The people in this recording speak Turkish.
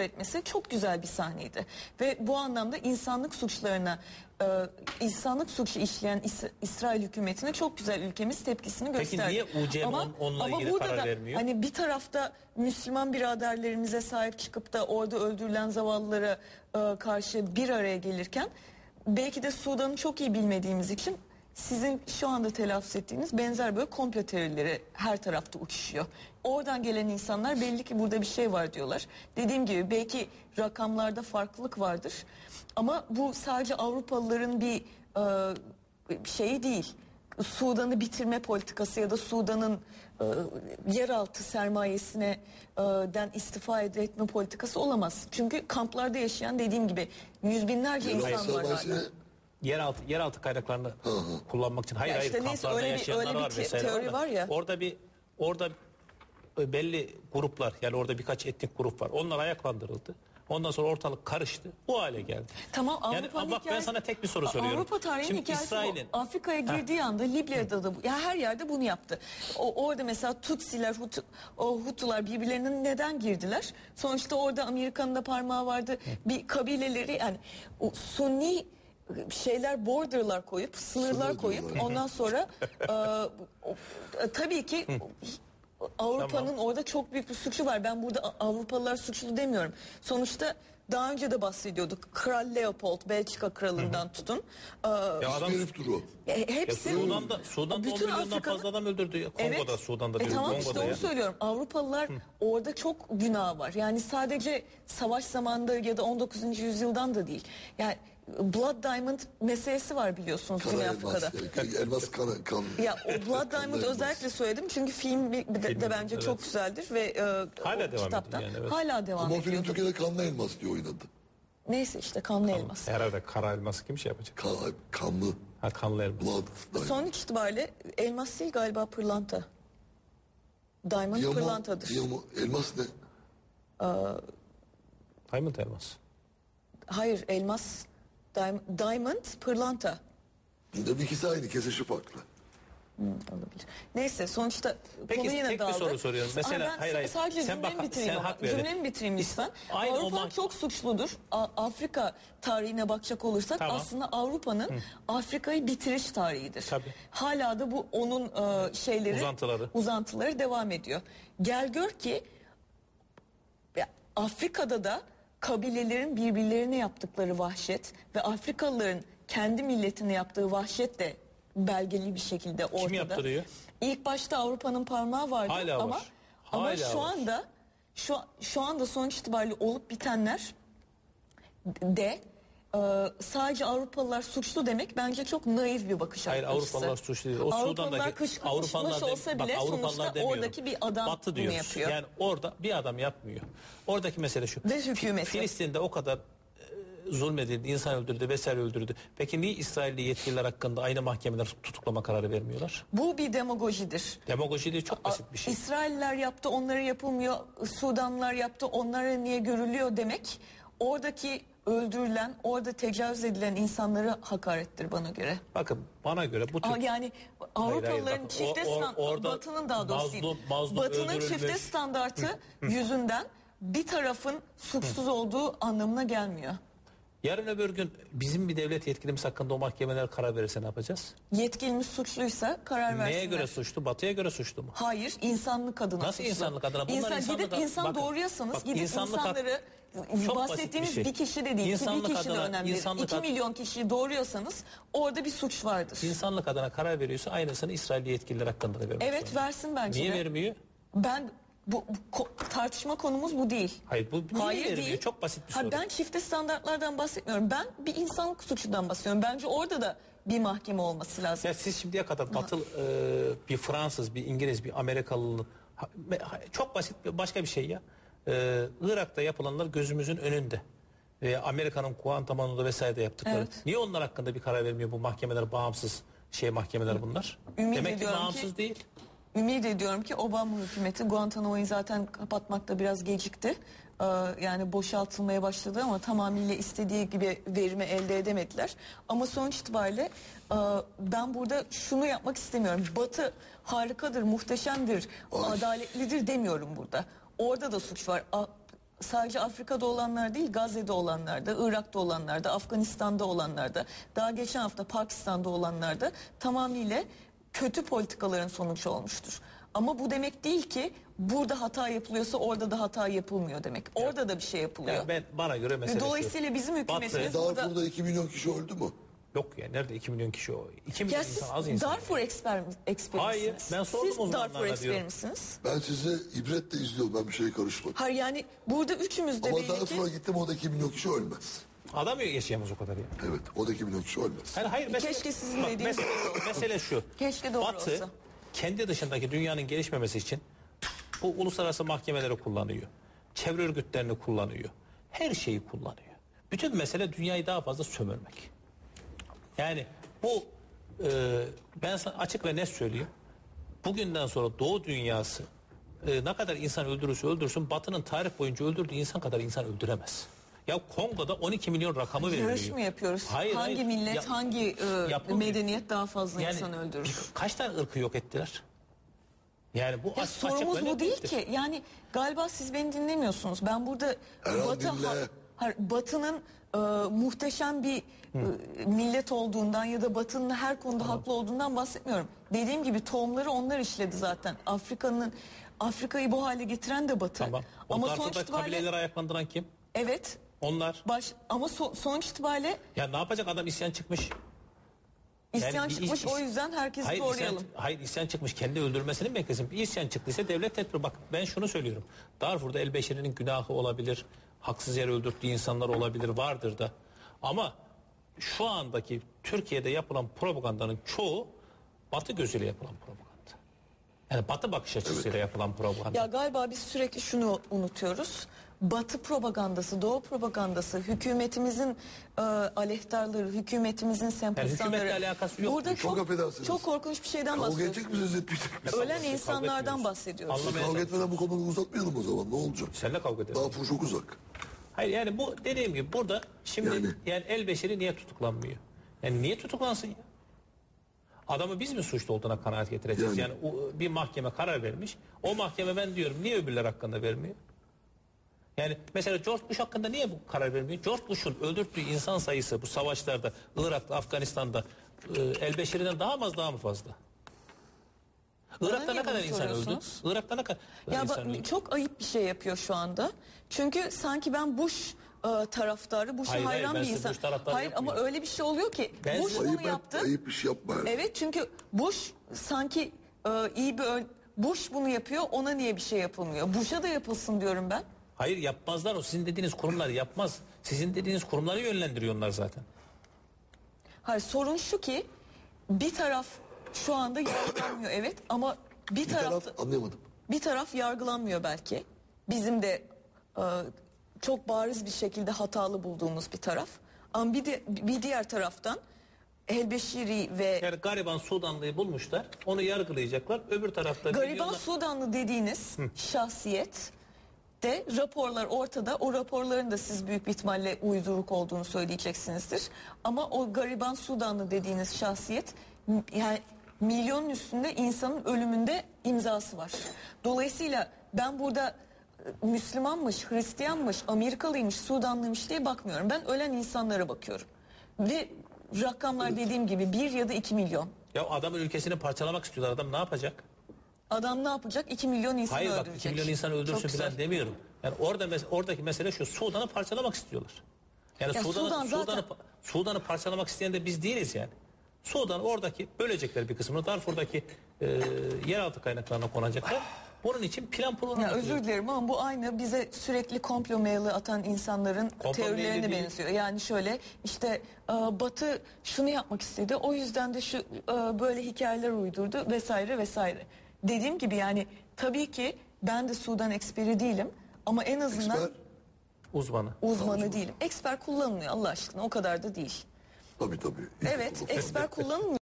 etmesi çok güzel bir sahneydi. Ve bu anlamda insanlık suçlarına e, insanlık suçu işleyen İs- İsrail hükümetine çok güzel ülkemiz tepkisini Peki gösterdi. niye UCM on- onunla ilgili burada karar da vermiyor? Hani bir tarafta Müslüman biraderlerimize sahip çıkıp da orada öldürülen zavallılara e, karşı bir araya gelirken belki de Sudan'ı çok iyi bilmediğimiz için sizin şu anda telaffuz ettiğiniz benzer böyle komplo teorileri her tarafta uçuşuyor. Oradan gelen insanlar belli ki burada bir şey var diyorlar. Dediğim gibi belki rakamlarda farklılık vardır. Ama bu sadece Avrupalıların bir e, şeyi değil. Sudan'ı bitirme politikası ya da Sudan'ın e, yeraltı sermayesine e, den istifa etme politikası olamaz. Çünkü kamplarda yaşayan dediğim gibi yüz binlerce insan var. hala. Yeraltı yeraltı kaynaklarını kullanmak için hayır Ya hayır işte neyse, kamplarda öyle bir- yaşayanlar öyle bir var te- vesaire teori da var ya. Orada bir orada e, belli gruplar yani orada birkaç etnik grup var. Onlar ayaklandırıldı. Ondan sonra ortalık karıştı. Bu hale geldi. Tamam Yani, Avrupa'nın bak ben hikayesi- sana tek bir soru soruyorum. Avrupa tarihinin Şimdi hikayesi İsrail'in bu. Afrika'ya girdiği anda Libya'da da bu. Ya her yerde bunu yaptı. O, orada mesela Tutsiler, Hutu, o Hutular birbirlerinin neden girdiler? Sonuçta orada Amerika'nın da parmağı vardı. Bir kabileleri yani o Sunni şeyler borderlar koyup sınırlar Sınır koyup diyorlar. ondan sonra e, o- e, tabii ki Avrupa'nın Tamam. orada çok büyük bir suçu var. Ben burada A- Avrupalılar suçlu demiyorum. Sonuçta daha önce de bahsediyorduk. Kral Leopold, Belçika kralından tutun. Ee, ya adam heriftir o. e, ya hepsi Sudan'da Sudan'da 10 Bütün milyondan Afrika'nın- fazla adam öldürdü. ya. Kongo'da, Sudan'da e diyorum. tamam Kongo'da işte onu ya. söylüyorum. Avrupalılar orada çok günah var. Yani sadece savaş zamanında ya da 19. yüzyıldan da değil. Yani Blood Diamond meselesi var biliyorsunuz Kara Güney. Afrika'da. Yani, elmas kan, kan. Ya o Blood Diamond özellikle söyledim çünkü film de, de Film, bence evet. çok güzeldir ve e, Hala o devam kitapta ediyor yani, evet. hala devam Ama o film ediyor. Türkiye'de kanlı elmas diye oynadı. Neyse işte kanlı elmas. Herhalde kara elması kim şey yapacak? Kan, kanlı. Ha kanlı elmas. Blood. Diamond. Sonuç itibariyle elmas değil galiba pırlanta. Diamond pırlantadır. diyamo- elmas ne? Diamond elmas. Hayır elmas diamond, diamond pırlanta. Demek ikisi aynı kesişi farklı. olabilir. Neyse sonuçta Peki konu yine tek bir soru soruyorum. Mesela- ben hayır, hayır. sadece Sen cümlemi bak- bitireyim sen ama. hak verdin. Cümlemi bitireyim lütfen. Aynı Avrupa mah- çok suçludur. A- Afrika tarihine bakacak olursak Tamam. aslında Avrupa'nın Afrika'yı bitiriş tarihidir. Tabii. Hala da bu onun e, şeyleri Uzantıları. uzantıları devam ediyor. Gel gör ki ya, Afrika'da da kabilelerin birbirlerine yaptıkları vahşet ve Afrikalıların kendi milletine yaptığı vahşet de belgeli bir şekilde ortada. yaptırıyor? İlk başta Avrupa'nın parmağı vardı Hala ama var. ama Hala şu var. anda şu şu anda sonuç itibariyle olup bitenler de e, sadece Avrupalılar suçlu demek bence çok naif bir bakış Hayır açısı. Avrupalılar suçlu değil. O Avrupalılar kışkırtmış Avrupalılar de- olsa bak, bile Avrupalılar sonuçta demiyorum. oradaki bir adam Batı bunu diyoruz. yapıyor. Yani orada bir adam yapmıyor. Oradaki mesele şu. Ve hükümeti. Filistin'de o kadar e, zulmedildi, insan öldürdü vesaire öldürdü. Peki niye İsrailli yetkililer hakkında aynı mahkemeler tutuklama kararı vermiyorlar? Bu bir demagojidir. Demagoji değil çok basit bir şey. İsrailler yaptı onlara yapılmıyor. Sudanlılar yaptı onlara niye görülüyor demek oradaki öldürülen orada tecavüz edilen insanlara hakarettir bana göre. Bakın bana göre bu tür Aa, yani hayır, Avrupalıların bakın, çifte o- o- stand, orada Batı'nın daha doğrusu değil. mazlum- mazlum Batı'nın öldürülmüş. çifte standartı yüzünden bir tarafın suçsuz olduğu anlamına gelmiyor. Yarın öbür gün bizim bir devlet yetkilimiz hakkında o mahkemeler karar verirse ne yapacağız? Yetkilimiz suçluysa karar versinler. Neye göre suçlu? Batı'ya göre suçlu mu? Hayır, insanlık adına Nasıl suçlu. insanlık adına? Bunlar İnsan, insanlık gidip insan Bakın, doğuruyorsanız bak, gidip insanlık insanları Çok bahsettiğiniz bir bir, şey. kişi de değil. İnsanlık bir kişi de adına- önemli. insanlık 2 ad- milyon kişiyi doğuruyorsanız orada bir suç vardır. İnsanlık adına karar veriyorsa aynısını İsrailli yetkililer hakkında da vermek Evet zorunda. versin bence Niye de. vermiyor? Ben bu, bu ko- tartışma konumuz bu değil. Hayır bu niye Hayır vermiyor? değil. Çok basit bir ha, soru. Ben çifte standartlardan bahsetmiyorum. Ben bir insanlık suçundan bahsediyorum. Bence orada da bir mahkeme olması lazım. Ya siz şimdiye kadar batılı e, bir Fransız, bir İngiliz, bir Amerikalı'nın ha- me- ha- çok basit bir başka bir şey ya. E, Irak'ta yapılanlar gözümüzün önünde. Ve Amerika'nın Guantanamo'da vesaire yaptıkları. Evet. Niye onlar hakkında bir karar vermiyor bu mahkemeler bağımsız şey mahkemeler bunlar? Ümit Demek ki ediyorum ki- bağımsız değil. Ümit ediyorum ki Obama hükümeti Guantanamo'yu zaten kapatmakta biraz gecikti. Ee, yani boşaltılmaya başladı ama tamamıyla istediği gibi verimi elde edemediler. Ama sonuç itibariyle e, ben burada şunu yapmak istemiyorum. Batı harikadır, muhteşemdir, adaletlidir demiyorum burada. Orada da suç var. A- sadece Afrika'da olanlar değil Gazze'de olanlar da, Irak'ta olanlar da, Afganistan'da olanlar da, daha geçen hafta Pakistan'da olanlar da tamamıyla kötü politikaların sonucu olmuştur. Ama bu demek değil ki burada hata yapılıyorsa orada da hata yapılmıyor demek. Orada da bir şey yapılıyor. Yani ben bana göre mesela Dolayısıyla bizim hükümetimiz burada... Darfur'da 2 milyon kişi öldü mü? yok ya nerede 2 milyon kişi o? 2 milyon Ya siz insan az insan. Darfur eksper, eksperi Hayır, misiniz? ben sordum Siz uzmanlarla Darfur eksperi diyorum. misiniz? Ben sizi ibretle izliyorum. Ben bir şeye karışmadım. Hayır yani burada üçümüz de Ama belli ki... Darfur'a gittim orada 2 milyon kişi ölmez. Adam yaşayamaz o kadar ya. Evet orada 2 milyon kişi ölmez. Hayır, hayır, mesele, Keşke sizin bak, dediğiniz mesele, mesele şu. Keşke doğru Batı olsa. kendi dışındaki dünyanın gelişmemesi için bu uluslararası mahkemeleri kullanıyor. Çevre örgütlerini kullanıyor. Her şeyi kullanıyor. Bütün mesele dünyayı daha fazla sömürmek. Yani bu e, ben sana açık ve net söyleyeyim. Bugünden sonra Doğu dünyası e, ne kadar insan öldürürse öldürsün Batı'nın tarih boyunca öldürdüğü insan kadar insan öldüremez. Ya Kongo'da 12 milyon rakamı veriliyor. Yarış mı yapıyoruz? Hayır, hangi hayır. millet, Ya- hangi e, medeniyet daha fazla Yani insan öldürür? kaç tane ırkı yok ettiler? Yani bu Ya aç- sorumuz bu değil ki. Yani galiba siz beni dinlemiyorsunuz. Ben burada Batı ha- Batı'nın e, muhteşem bir e, millet olduğundan ya da Batı'nın her konuda haklı olduğundan bahsetmiyorum. Dediğim gibi tohumları onlar işledi zaten. Afrika'nın Afrika'yı bu hale getiren de Batı. Tamam. O Ama sonuç itibariyle kabileleri ayaklandıran kim? evet Onlar. baş ama so- sonuç itibariyle Ya ne yapacak adam isyan çıkmış. isyan bir çıkmış iş- o yüzden herkesi Hayır doğrayalım. isyan, hayır isyan çıkmış kendi öldürmesini mi beklesin? Bir isyan çıktıysa devlet tedbiri. Bak ben şunu söylüyorum. Darfur'da El Beşiri'nin günahı olabilir. Haksız yere öldürdüğü insanlar olabilir. Vardır da. Ama şu andaki Türkiye'de yapılan propagandanın çoğu Batı gözüyle yapılan propaganda. Yani Batı bakış açısıyla yapılan propaganda. Ya galiba biz sürekli şunu unutuyoruz. Batı propagandası, Doğu propagandası, hükümetimizin e, aleyhtarları, hükümetimizin sempatizanları. hükümetle alakası yok. Burada Çok çok, affedersiniz. çok korkunç bir şeyden Kavga bahsediyoruz. edecek misiniz etmeyecek misiniz? Ölen insanlardan bahsediyoruz. Anlamaya Kavga etmeden bu konuyu uzatmayalım o zaman ne olacak? Seninle kavga edelim. Darfur çok uzak. Hayır yani bu dediğim gibi burada şimdi yani, Yani- El Beşiri niye tutuklanmıyor? Yani niye tutuklansın ya? Adamı biz mi suçlu olduğuna kanaat getireceğiz? Yani, Yani. o, bir mahkeme karar vermiş. O mahkeme ben diyorum niye öbürler hakkında vermiyor? Yani mesela George Bush hakkında niye bu karar vermiyor? George Bush'un öldürdüğü insan sayısı bu savaşlarda Irak'ta, Afganistan'da e, El Beşiri'den daha mı az daha mı fazla? Irak'ta ne kadar insan öldü? Irak'ta ne kadar Ya insan öldü? çok ayıp bir şey yapıyor şu anda. Çünkü sanki ben Bush e, taraftarı, Bush'a Hayır, hayır, hayran ben bir size insan. Bush taraftarı Hayır ama yapmıyorum. öyle bir şey oluyor ki Ben Bush size- bunu Ayıp, yaptı. ayıp, iş yapma. yani. Evet çünkü Bush sanki e, iyi bir ön- Bush bunu yapıyor ona niye bir şey yapılmıyor? Bush'a da yapılsın diyorum ben. Hayır yapmazlar o sizin dediğiniz kurumlar yapmaz. Sizin dediğiniz kurumları yönlendiriyorlar zaten. Hayır sorun şu ki bir taraf şu anda yargılanmıyor evet ama bir, Bir taraf taraf anlayamadım. bir taraf yargılanmıyor belki. Bizim de e, çok bariz bir şekilde hatalı bulduğumuz bir taraf. Ama bir, de, bir diğer taraftan Elbeşiri ve Yani gariban Sudanlıyı bulmuşlar. Onu yargılayacaklar. Öbür tarafta Gariban milyonlar- Sudanlı dediğiniz şahsiyet de raporlar ortada. O raporların da siz büyük bir ihtimalle uyduruk olduğunu söyleyeceksinizdir. Ama o gariban Sudanlı dediğiniz şahsiyet yani milyonun üstünde insanın ölümünde imzası var. Dolayısıyla ben burada Müslümanmış, Hristiyanmış, Amerikalıymış, Sudanlıymış diye bakmıyorum. Ben ölen insanlara bakıyorum. Ve rakamlar dediğim gibi bir ya da iki milyon. Ya adamın ülkesini parçalamak istiyorlar. Adam ne yapacak? Adam ne yapacak? 2 milyon insan Hayır bak öldürecek. 2 milyon insan Çok öldürsün güzel. falan demiyorum. Yani orada mes- oradaki mesele şu. Sudan'ı parçalamak istiyorlar. Yani Ya Sudan'ı Sudan zaten- Sudan'ı Sudan'ı parçalamak isteyen de biz değiliz yani. Sudan oradaki bölecekler bir kısmını. Darfur'daki e, yeraltı kaynaklarına konacaklar. Bunun için plan program Ya özür dilerim ama bu aynı bize sürekli komplo maili atan insanların Komplo teorilerine maili değil. benziyor. Yani şöyle işte e, Batı şunu yapmak istedi. O yüzden de şu e, böyle hikayeler uydurdu vesaire vesaire. Dediğim gibi yani tabii ki ben de Sudan eksperi değilim ama en azından Eksper. Uzmanı. uzmanı değilim. Eksper kullanılıyor Allah aşkına o kadar da değil. Tabii tabii. Evet eksper kullanılmıyor.